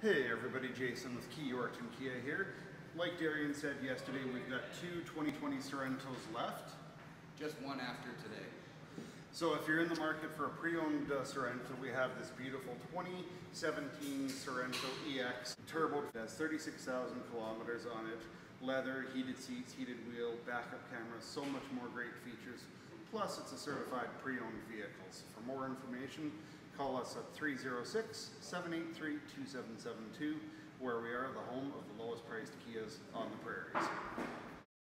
Hey everybody, Jason with Key Yorkton Kia here. Like Darian said yesterday, we've got two 2020 Sorentos left. Just one after today. So if you're in the market for a pre-owned uh, Sorento, we have this beautiful 2017 Sorento EX Turbo. It has 36,000 kilometers on it. Leather, heated seats, heated wheel, backup camera, so much more great features. Plus it's a certified pre-owned vehicle. So for more information, call us at 306-783-2772 where we are the home of the lowest priced Kias on the prairies.